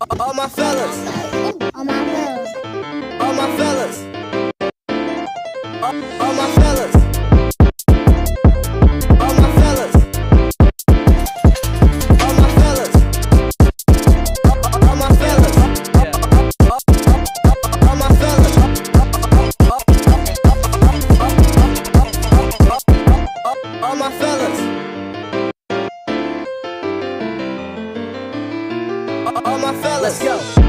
All my fellas, All my fellas. all my fellas, all, my fellas. all my fellas. Let's go.